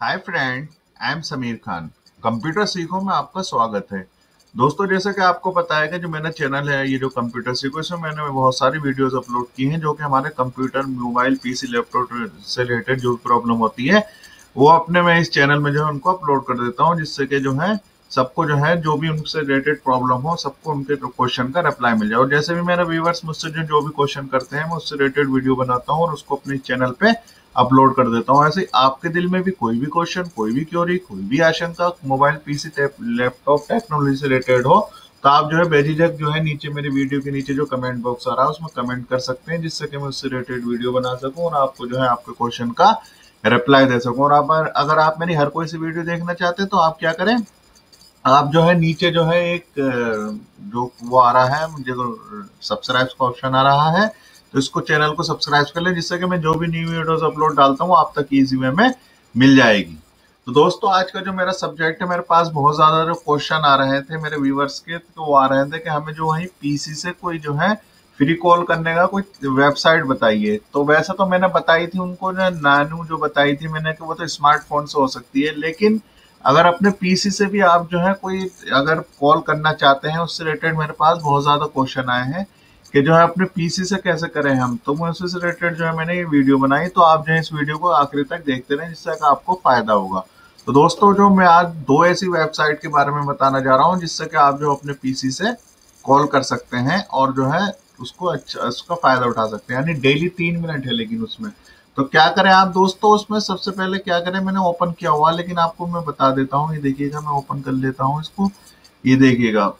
Hi friend I am Sameer Khan computer सीखो में आपका स्वागत है। दोस्तों, जैसे कि आपको पता है कि जो मेरा चैनल है, ये जो कंप्यूटर सीखो इसमें मैंने बहुत सारी वीडियोस अपलोड की हैं जो कि हमारे कंप्यूटर मोबाइल पीसी लैपटॉप से रिलेटेड जो प्रॉब्लम होती है, वो अपने मैं इस चैनल में जो है उनको अपलोड कर देता हूँ, जिससे कि जो है, सबको जो है, जो भी उनसे रिलेटेड प्रॉब्लम हो, सबको उनके क्वेश्चन का रिप्लाई मिल जाए। और जैसे भी मेरे व्यूवर्स मुझसे जो जो भी क्वेश्चन करते हैं, मैं उससे रिलेटेड वीडियो बनाता हूँ और उसको अपने चैनल पे अपलोड कर देता हूँ। ऐसे आपके दिल में भी कोई भी क्वेश्चन कोई भी क्योरी कोई भी आशंका मोबाइल पीसी लैपटॉप टेक्नोलॉजी से रिलेटेड हो तो आप जो है बेझिझक जो है नीचे मेरे वीडियो के नीचे जो कमेंट बॉक्स आ रहा है, उसमें कमेंट कर सकते हैं, जिससे कि मैं उससे रिलेटेड वीडियो बना सकूँ और आपको जो है आपके क्वेश्चन का रिप्लाई दे सकूँ। और आप अगर आप मेरी हर कोई सी वीडियो देखना चाहते हैं तो आप क्या करें? आप जो है नीचे जो है एक, जो वो आ रहा है, मुझे तो सब्सक्राइब का ऑप्शन आ रहा है तो इसको चैनल को सब्सक्राइब कर ले, जिससे कि मैं जो भी न्यू वीडियोस अपलोड डालता हूँ, आप तक इजी वे में मिल जाएगी। तो दोस्तों, आज का जो मेरा सब्जेक्ट है, मेरे पास बहुत ज़्यादा जो क्वेश्चन आ रहे थे मेरे व्यूवर्स के तो वो आ रहे थे कि हमें जो वही पीसी से कोई जो है फ्री कॉल करने का कोई वेबसाइट बताइए। तो वैसे तो मैंने बताई थी उनको, जो नानू जो बताई थी मैंने कि वो तो स्मार्टफ़ोन से हो सकती है, लेकिन अगर अपने पीसी से भी आप जो है कोई अगर कॉल करना चाहते हैं, उससे रिलेटेड मेरे पास बहुत ज़्यादा क्वेश्चन आए हैं। कि जो है अपने पीसी से कैसे करें हम? तो मैं उससे रिलेटेड जो है मैंने ये वीडियो बनाई तो आप जो है इस वीडियो को आखिरी तक देखते रहें, जिससे आपको फ़ायदा होगा। तो दोस्तों, जो मैं आज दो ऐसी वेबसाइट के बारे में बताना जा रहा हूँ, जिससे कि आप जो अपने पीसी से कॉल कर सकते हैं और जो है उसको अच्छा उसका फ़ायदा उठा सकते हैं। यानी डेली तीन मिनट है लेकिन उसमें। तो क्या करें आप दोस्तों उसमें? सबसे पहले क्या करें? मैंने ओपन किया हुआ, लेकिन आपको मैं बता देता हूँ, ये देखिएगा, मैं ओपन कर लेता हूँ इसको। ये देखिएगा,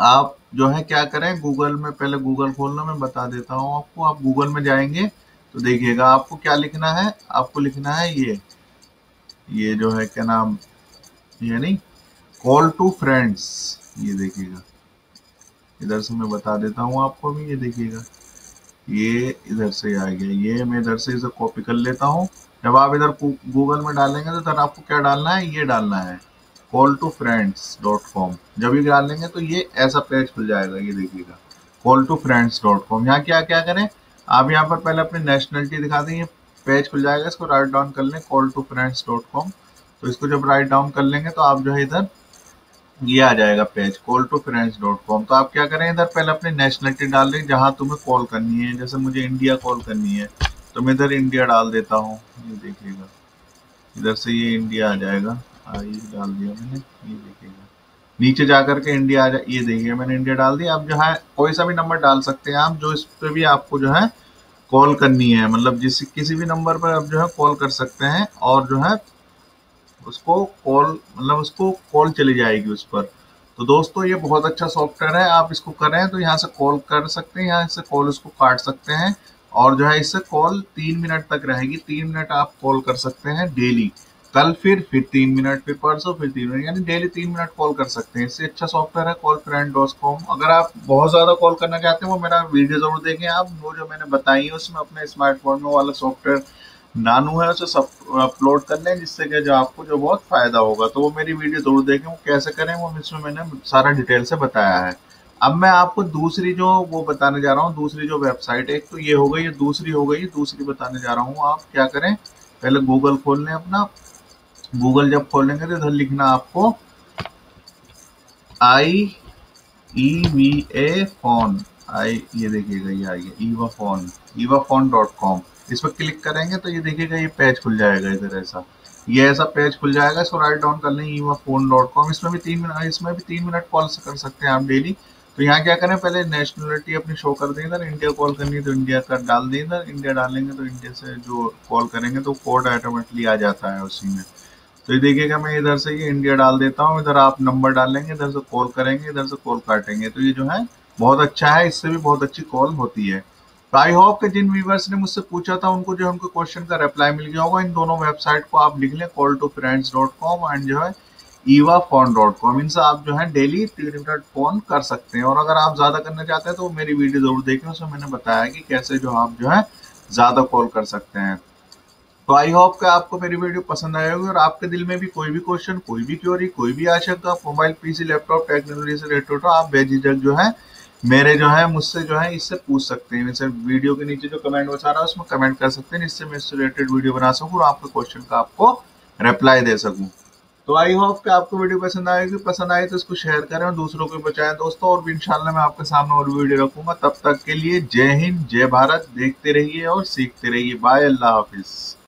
आप जो है, क्या करें? गूगल में, पहले गूगल खोलना, मैं बता देता हूँ आपको। आप गूगल में जाएँगे तो देखिएगा आपको क्या लिखना है। आपको लिखना है ये ये जो है, क्या नाम, ये नहीं कॉल टू फ्रेंड्स ये देखिएगा। इधर से मैं बता देता हूँ आपको भी ये देखिएगा। ये इधर से आ गया। ये मैं इधर से इसे कॉपी कर लेता हूँ। जब आप इधर गूगल में डालेंगे तो इधर आपको क्या डालना है? ये डालना है। Call to friends dot com. जब भी डाल लेंगे तो ये ऐसा पेज खुल जाएगा, ये देखिएगा। Call to friends dot com. यहाँ क्या क्या करें? आप यहाँ पर पहले अपनी नेशनलिटी दिखा दें, ये पेज खुल जाएगा, इसको राइट डाउन कर लें call to friends dot com तो इसको जब राइट डाउन कर लेंगे तो आप जो है इधर, ये आ जाएगा page call to friends dot com तो आप क्या करें, इधर पहले अपनी नेशनलिटी डाल दें, जहाँ तुम्हें कॉल करनी है। जैसे मुझे इंडिया कॉल करनी है तो मैं इधर इंडिया डाल देता हूँ। ये देखिएगा, इधर से ये इंडिया आ जाएगा। आई डाल दिया मैंने, ये देखिएगा नीचे जाकर के इंडिया आ जाए ये देखिए मैंने इंडिया डाल दिया। अब जो है, कोई सा भी नंबर डाल सकते हैं आप, जो इस पर भी आपको जो है कॉल करनी है। मतलब जिस किसी भी नंबर पर आप जो है कॉल कर सकते हैं और जो है उसको कॉल मतलब उसको कॉल चली जाएगी उस पर। तो दोस्तों, ये बहुत अच्छा सॉफ्टवेयर है। आप इसको करें तो यहाँ से कॉल कर सकते हैं, यहाँ से कॉल उसको काट सकते हैं। और जो है, इससे कॉल तीन मिनट तक रहेगी। तीन मिनट आप कॉल कर सकते हैं डेली कल फिर फिर तीन मिनट, फिर परसों फिर तीन मिनट, यानी डेली तीन मिनट कॉल कर सकते हैं। इससे अच्छा सॉफ्टवेयर है कॉल फ्रेंड डॉट कॉम अगर आप बहुत ज़्यादा कॉल करना चाहते हैं, वो मेरा वीडियो ज़रूर देखें। आप वो जो मैंने बताई है, उसमें अपने स्मार्टफ़ोन में वाला सॉफ्टवेयर नानू है, उसे सब अपलोड कर लें, जिससे कि जो आपको जो बहुत फ़ायदा होगा। तो वो मेरी वीडियो ज़रूर देखें, वो कैसे करें, वो इसमें मैंने सारा डिटेल से बताया है। अब मैं आपको दूसरी जो वो बताने जा रहा हूँ, दूसरी जो वेबसाइट है, एक तो ये हो गई दूसरी हो गई दूसरी बताने जा रहा हूँ। आप क्या करें, पहले गूगल खोल लें अपना। गूगल जब खोलेंगे तो इधर लिखना आपको आई ई वी ए फ़ोन आई ये देखिएगा, ये आ गया Eva phone Eva phone dot com इस पर क्लिक करेंगे तो ये देखिएगा, ये पेज खुल जाएगा इधर ऐसा। ये ऐसा पेज खुल जाएगा, इसको राइट डाउन कर लें ईवा फ़ोन डॉट कॉम इसमें भी तीन मिनट, इसमें भी तीन मिनट कॉल कर सकते हैं आप डेली तो यहाँ क्या करें, पहले नेशनलिटी अपनी शो कर दें इधर इंडिया कॉल करनी है तो इंडिया का डाल दें इधर इंडिया डालेंगे तो इंडिया से जो कॉल करेंगे तो कोड ऑटोमेटिकली आ जाता है उसी में। तो ये देखिएगा, मैं इधर से ये इंडिया डाल देता हूँ। इधर आप नंबर डालेंगे, इधर से कॉल करेंगे, इधर से कॉल काटेंगे। तो ये जो है, बहुत अच्छा है। इससे भी बहुत अच्छी कॉल होती है। तो आई होप कि जिन व्यूवर्स ने मुझसे पूछा था, उनको जो उनको क्वेश्चन का रिप्लाई मिल गया होगा। इन दोनों वेबसाइट को आप लिख लें call to friends dot com and जो है ईवा फ़ोन डॉट कॉम इनसे आप जो है डेली तीन मिनट फ़ोन कर सकते हैं। और अगर आप ज़्यादा करना चाहते हैं तो मेरी वीडियो ज़रूर देखें। उसमें मैंने बताया कि कैसे जो आप जो है, ज़्यादा कॉल कर सकते हैं। तो आई होप कि आपको मेरी वीडियो पसंद आई होगी और आपके दिल में भी कोई भी क्वेश्चन कोई भी क्योरी कोई भी आशंका मोबाइल पीसी लैपटॉप टेक्नोलॉजी से रिलेटेड हो आप बेझिझक जो है, मेरे जो है, मुझसे जो है, इससे पूछ सकते हैं। जैसे वीडियो के नीचे जो कमेंट बचा रहा है, उसमें कमेंट कर सकते हैं। इससे मैं इससे रिलेटेड वीडियो बना सकूँ और आपके क्वेश्चन का आपको रिप्लाई दे सकूँ। तो आई होप कि आपको वीडियो पसंद आएगी पसंद आए तो इसको शेयर करें और दूसरों को बचाएँ। दोस्तों, और भी इंशाल्लाह मैं आपके सामने और वीडियो रखूँगा। तब तक के लिए जय हिंद, जय भारत। देखते रहिए और सीखते रहिए। बाय अल्लाह हाफिज।